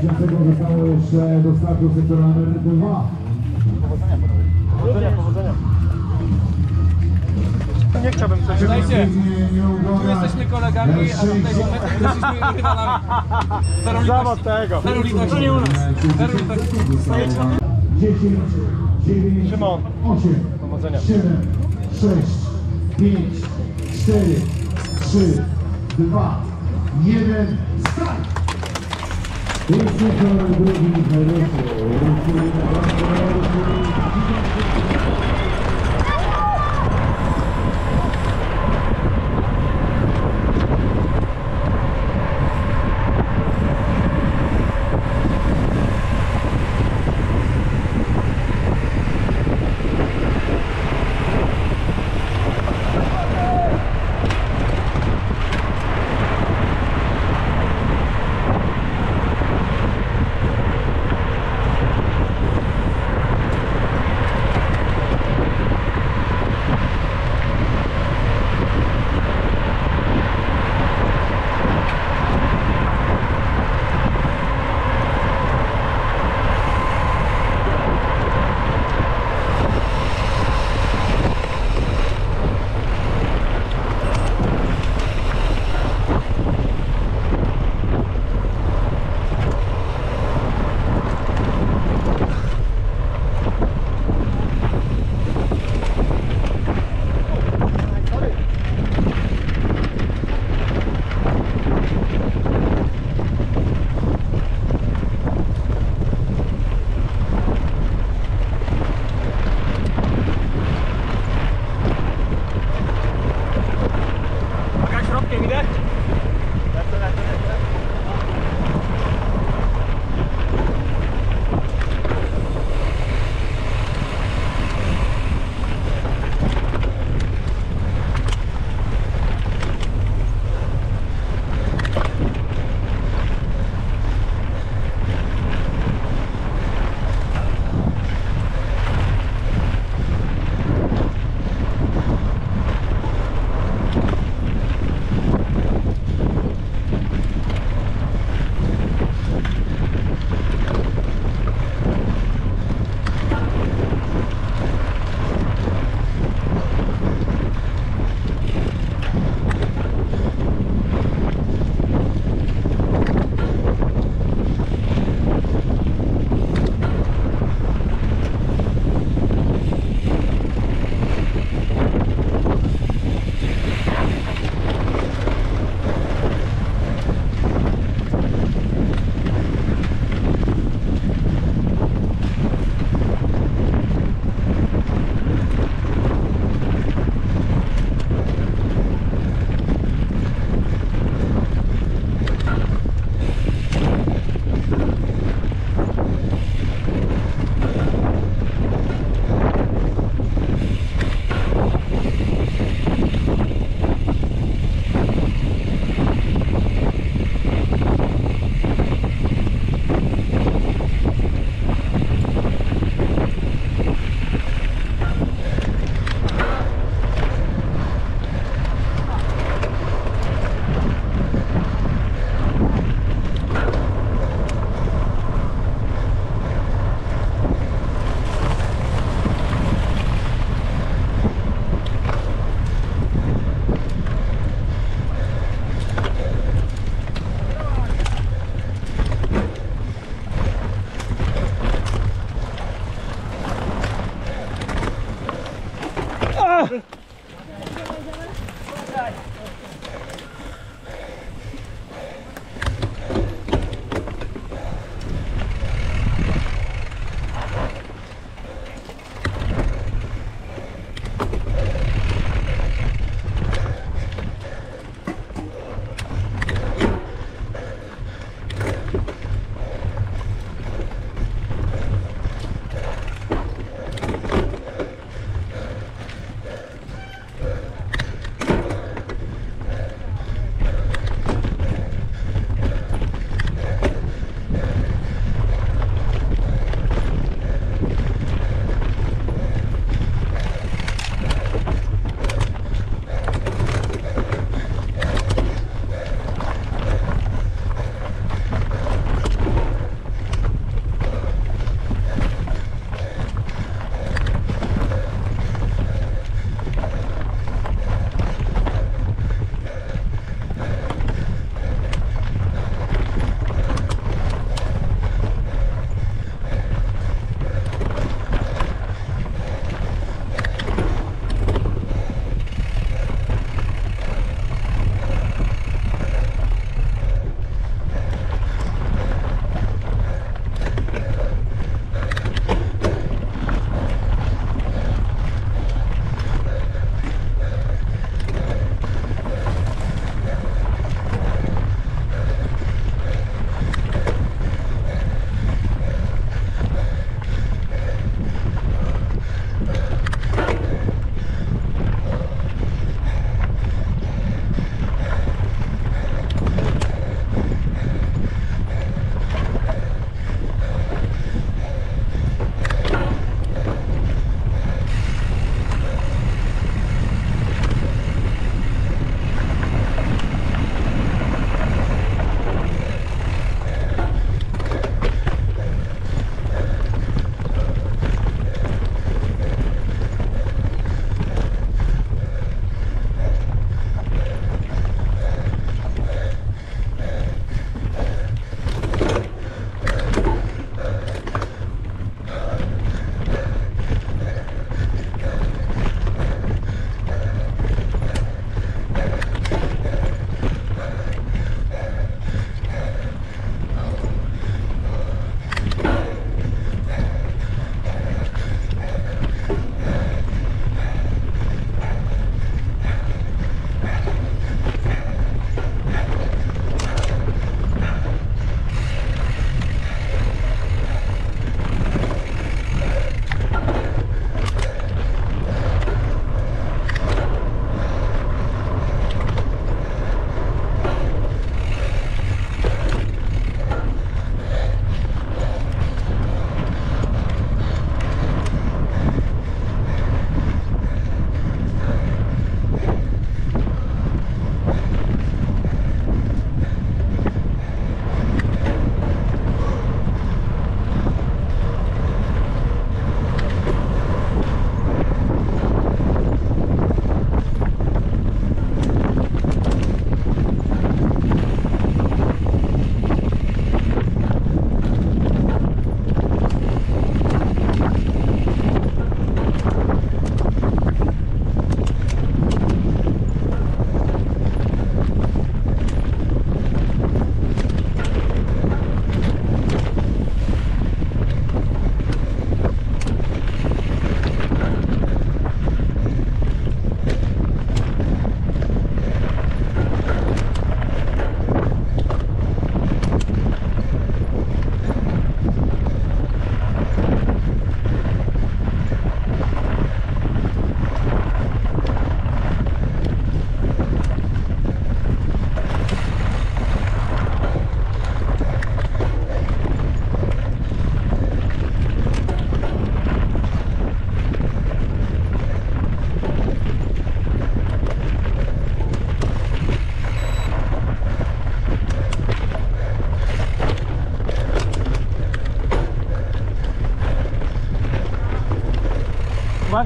tutaj 90 sekund zostało jeszcze do startu sektora numer 2. Powodzenia, powodzenia. Nie chciałbym coś Słuchajcie, tu jesteśmy kolegami, a tutaj jesteśmy rywalami. Zero litości. tego. Zero litości. To nie u nas. Zero litości. 10, 9, Szymon. 8, Powodzenia. 7, 6, 5, 4, 3, 2, 1, start! This is our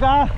aga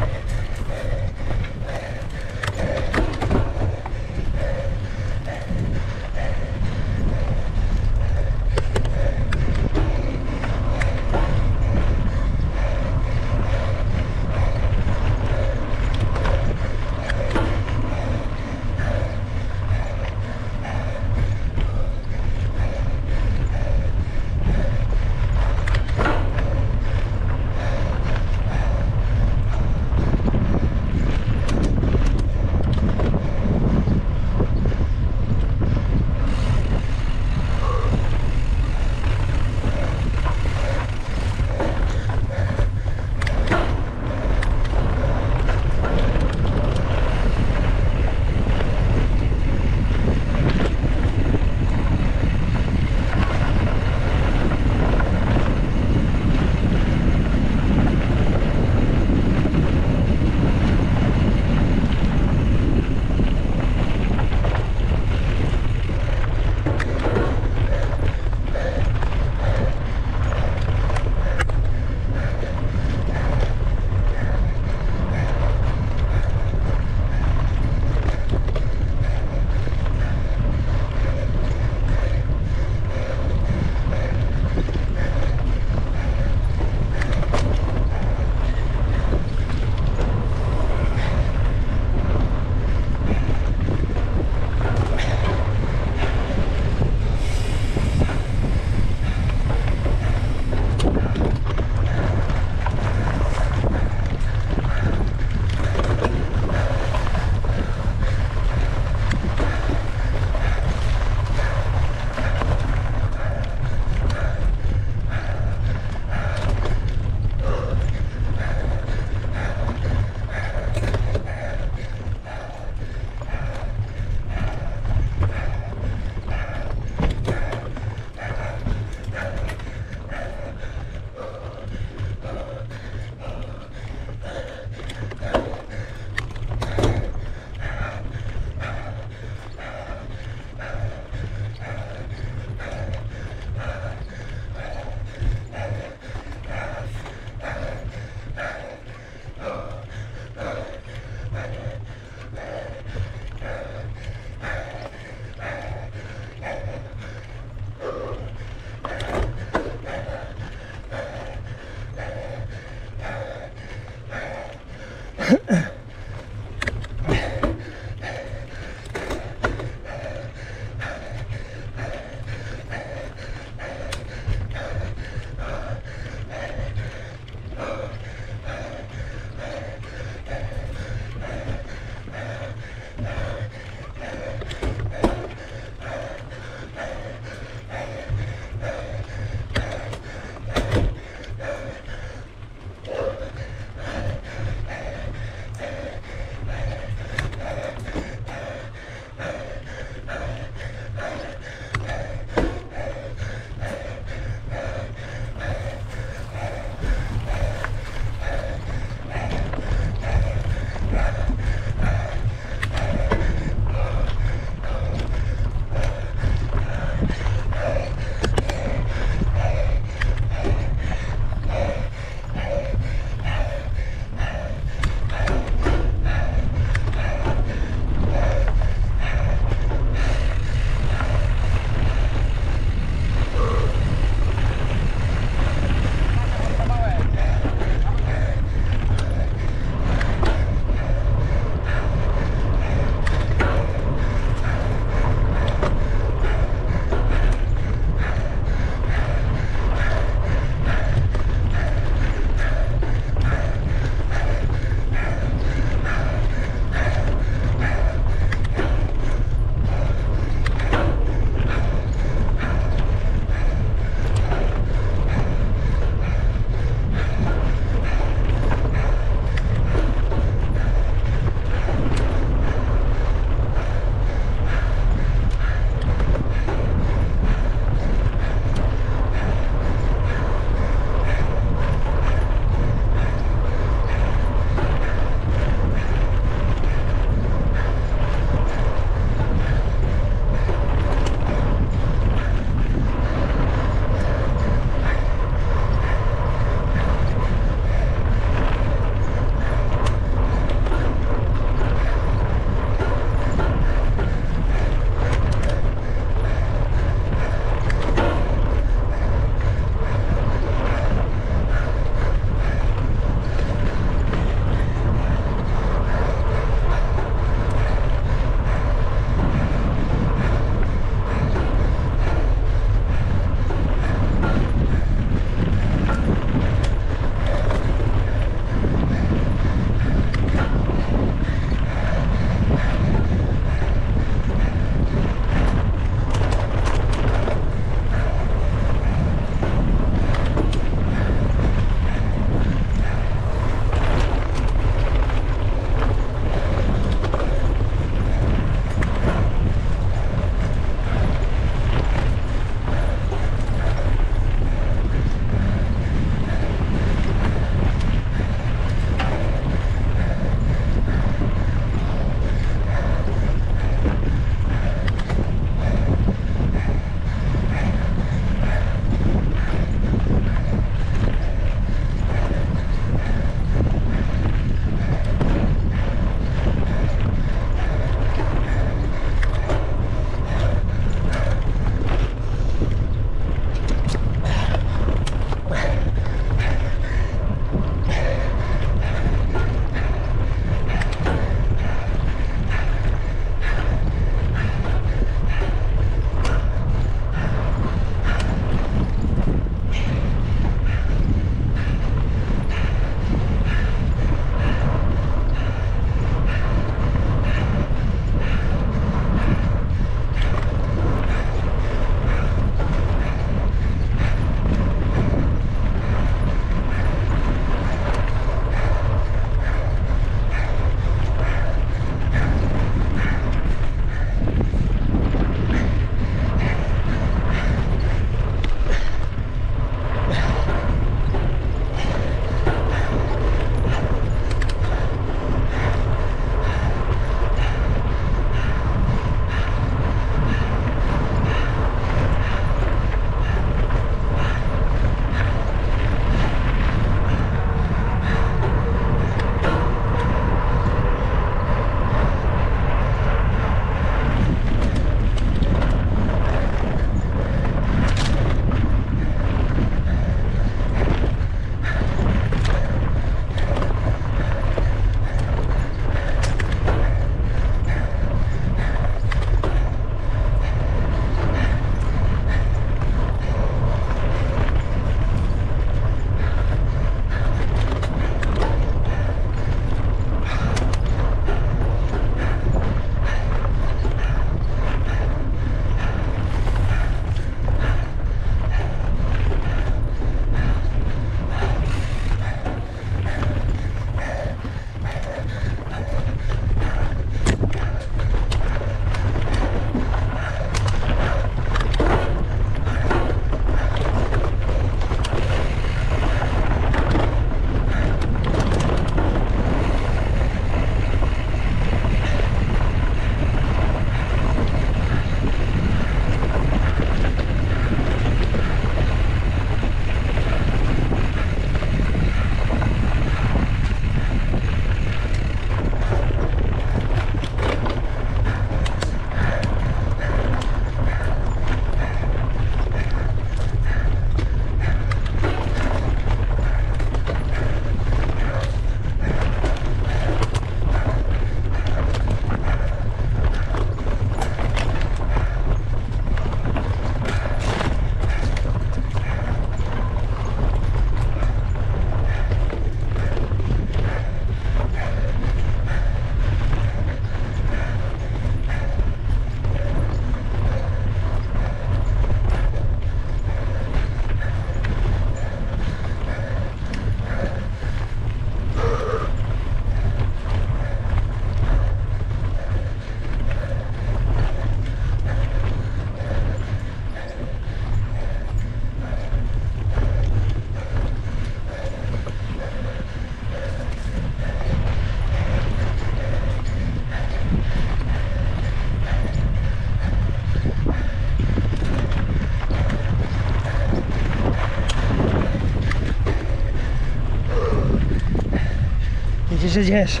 siedziesz.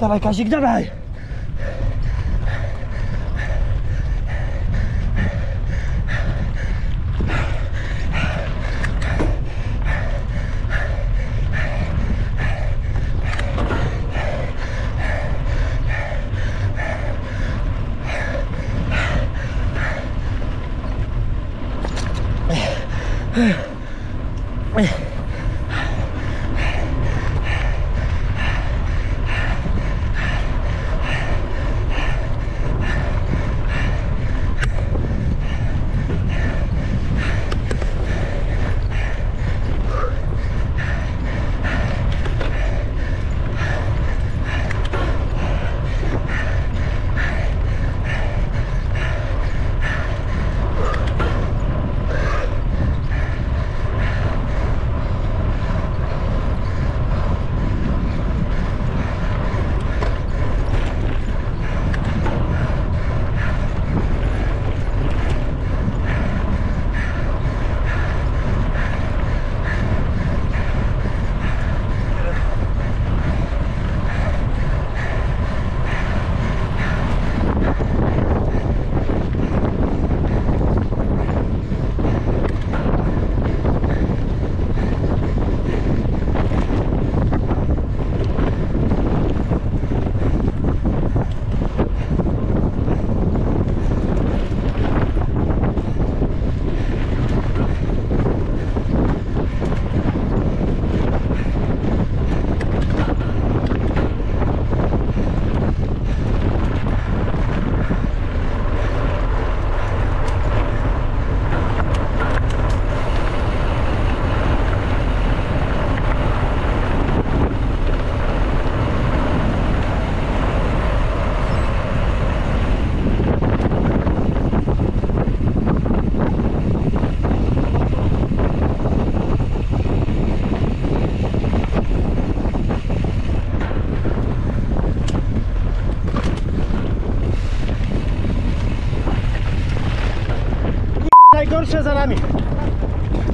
Dawaj Kazik, dawaj! Ui.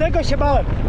Tego się bałem.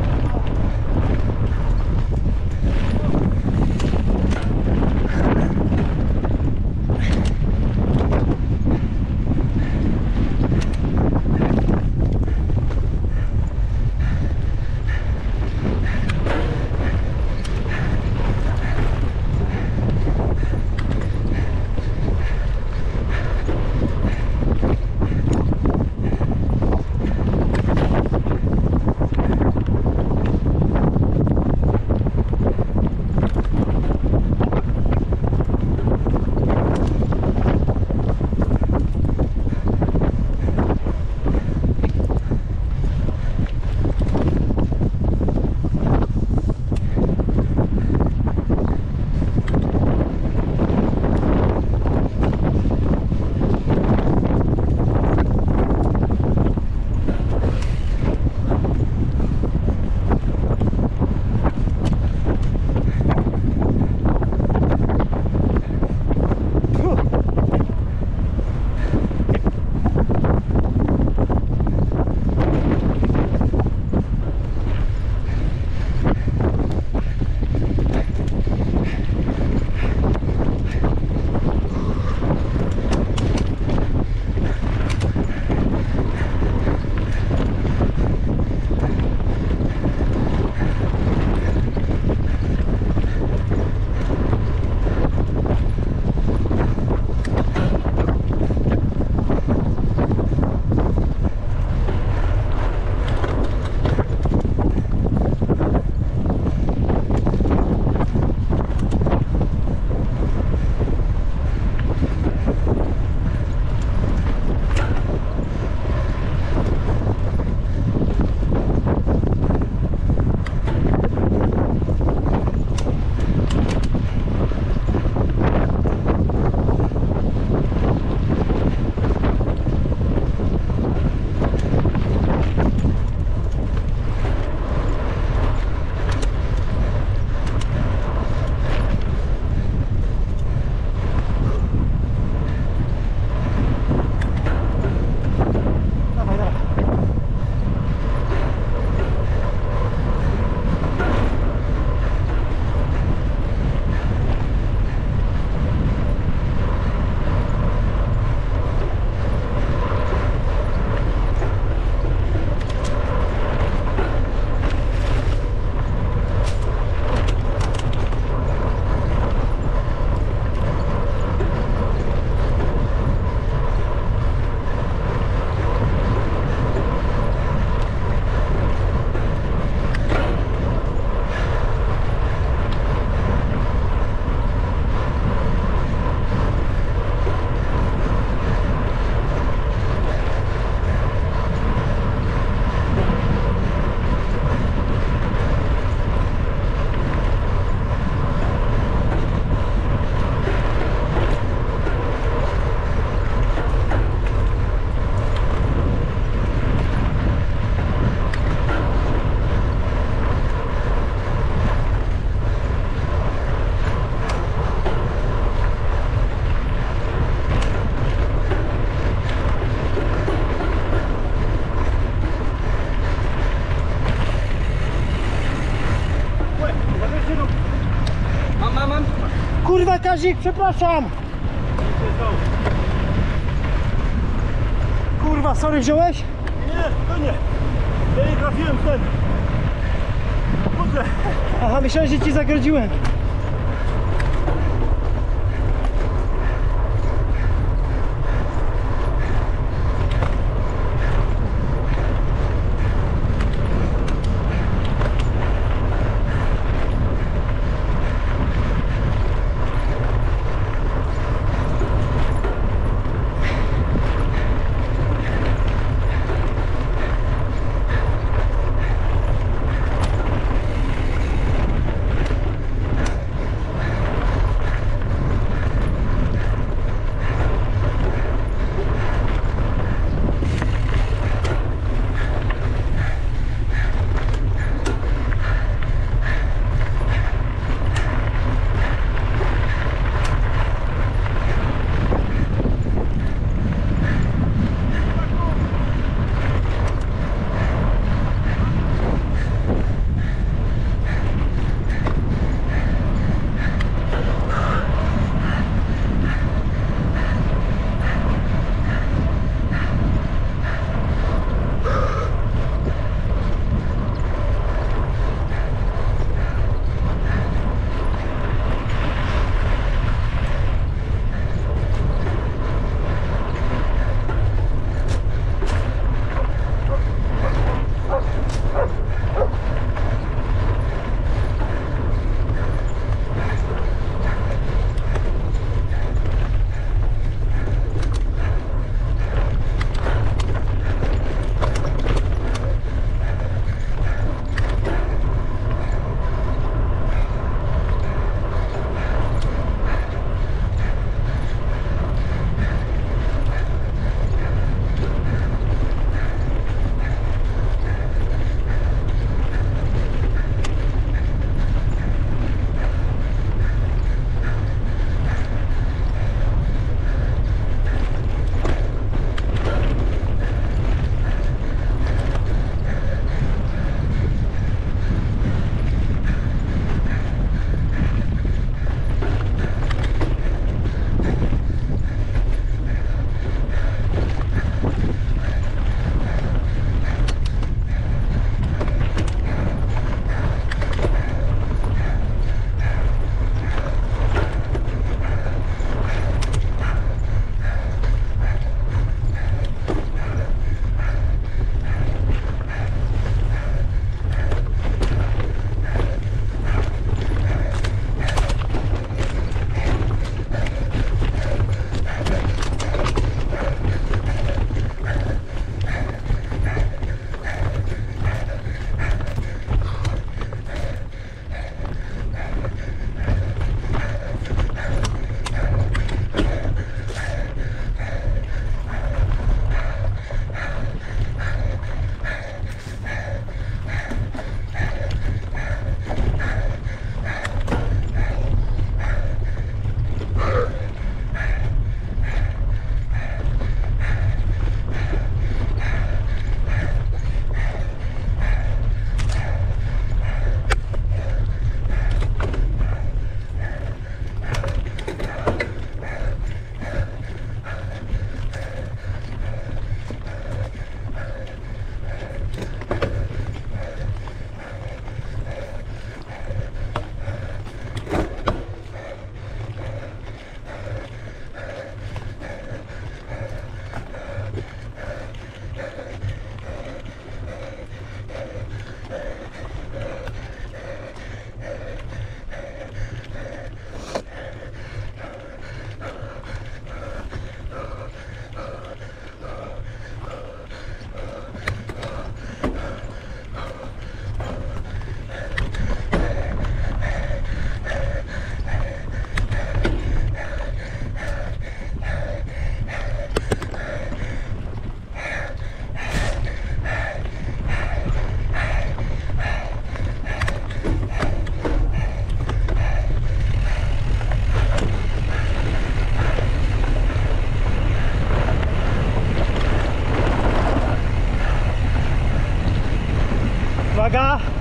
Kazik, przepraszam! Kurwa, sorry, wziąłeś? Nie, to nie. Ja nie trafiłem w ten. Kurde. Aha, myślałem, że ci zagrodziłem. 大哥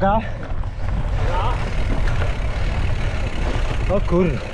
Uwaga. O kurde.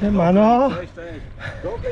Siemano. Cześć, cześć. Dobre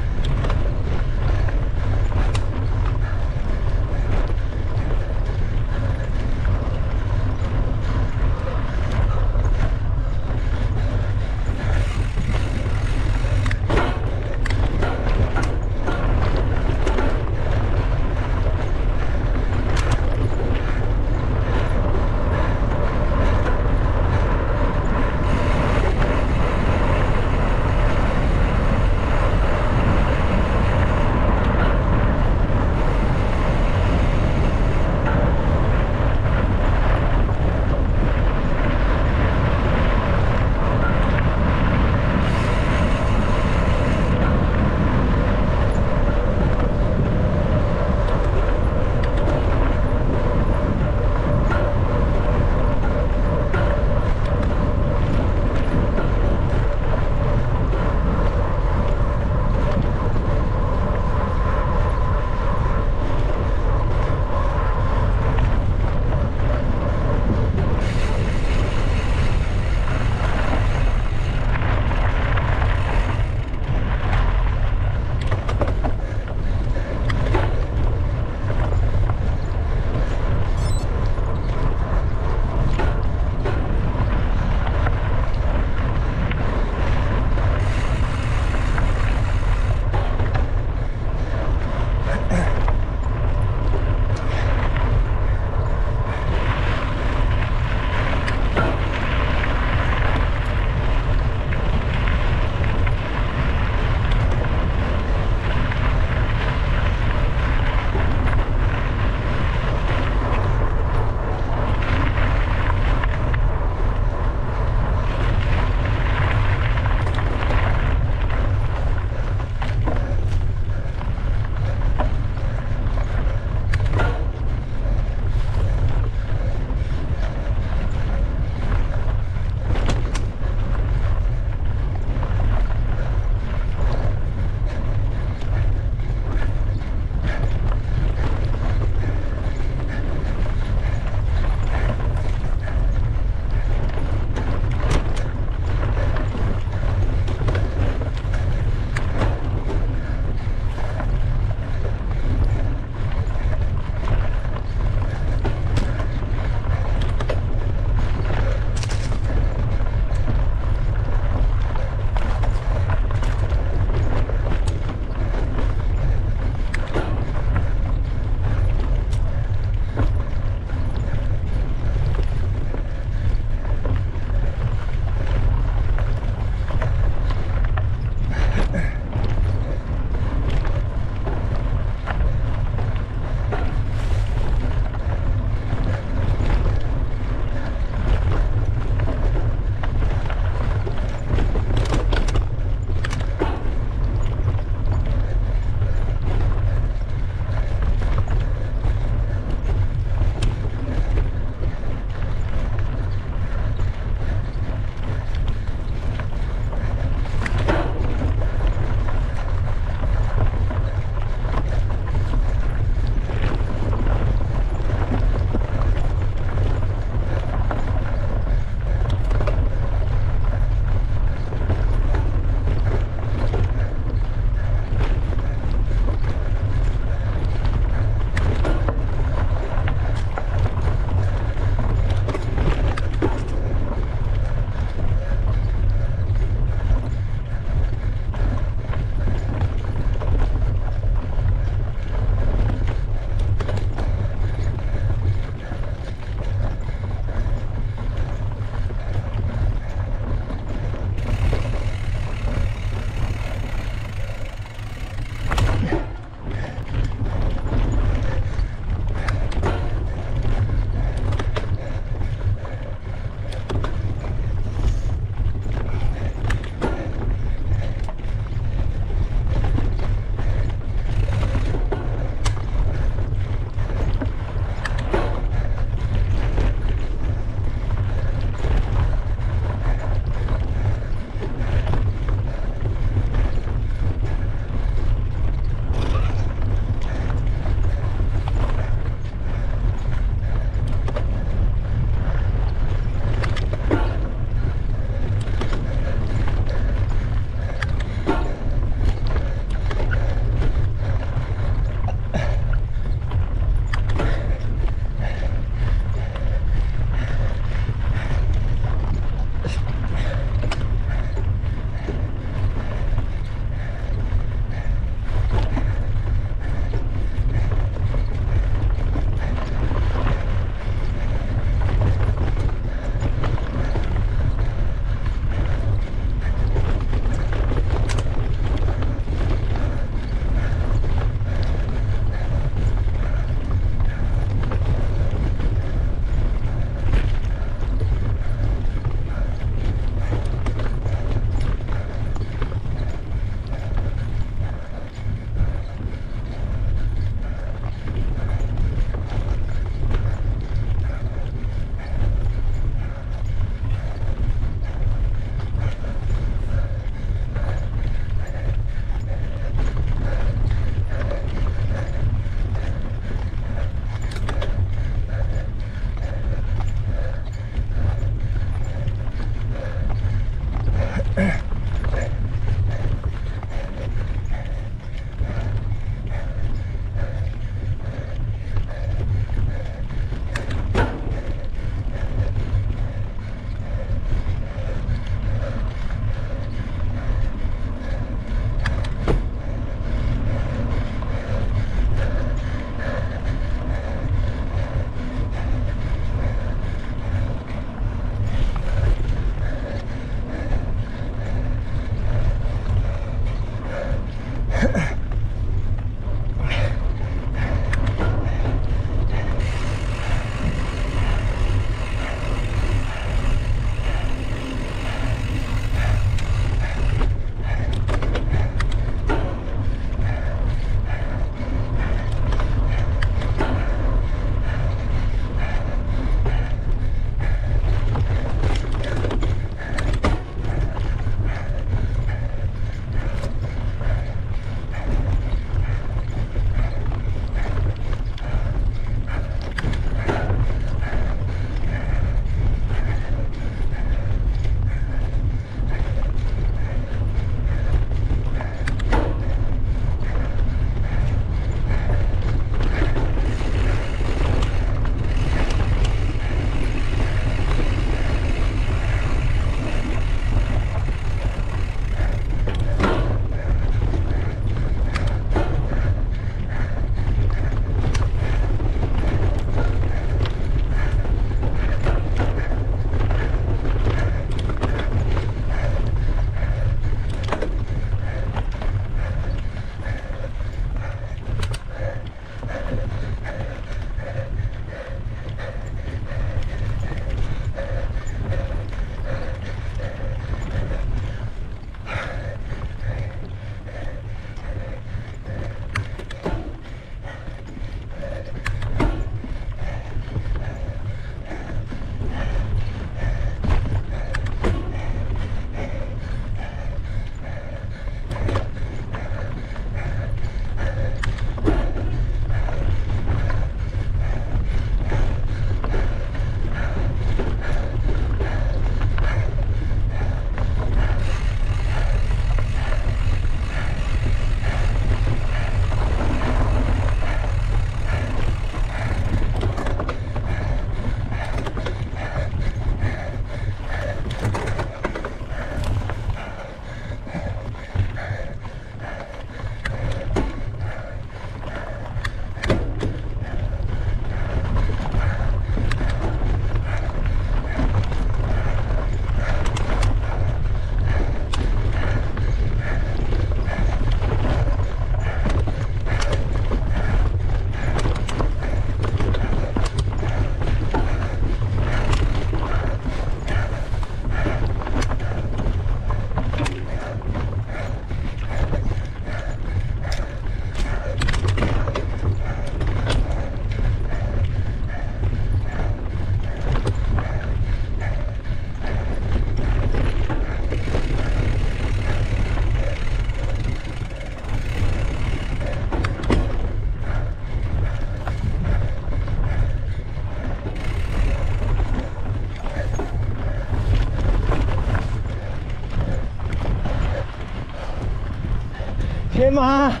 妈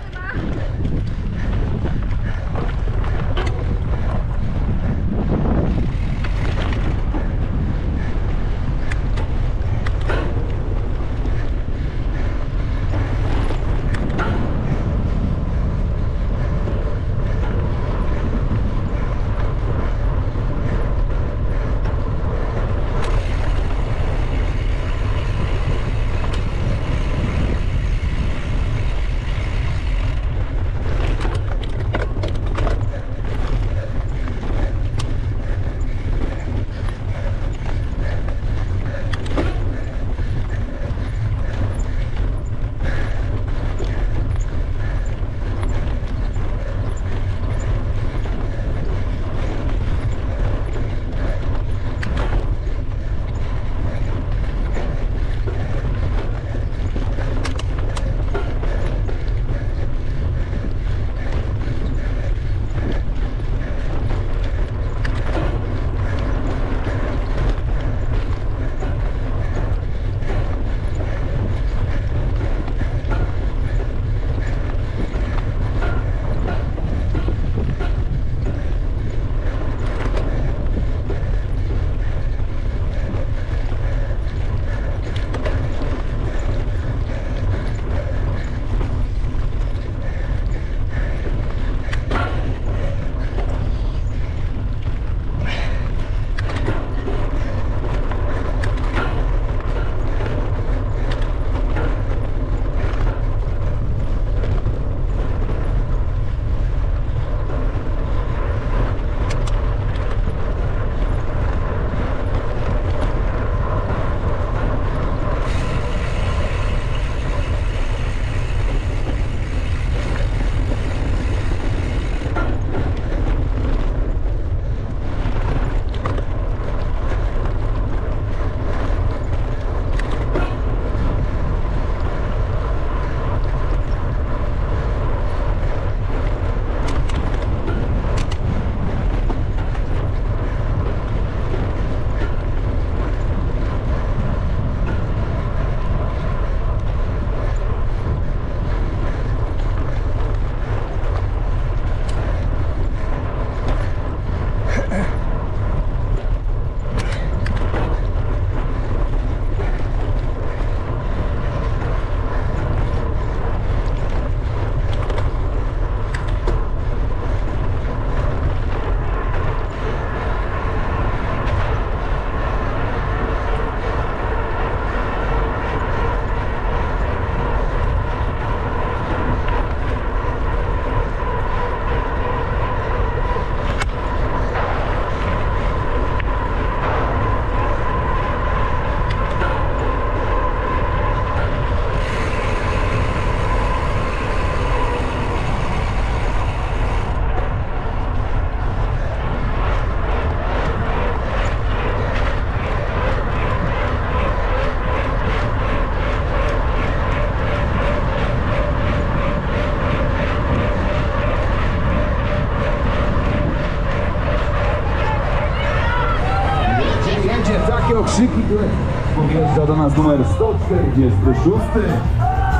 numer 146.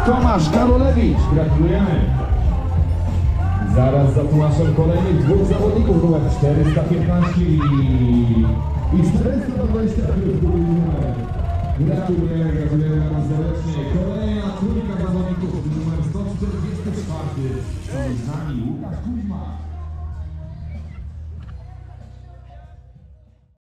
Tomasz Karolewicz, gratulujemy. Zaraz za Tomaszem kolejnych dwóch zawodników, numer 415 i, i 420 numer. Gratulujemy, gratulujemy bardzo serdecznie. Kolejna trójka zawodników, numer 144.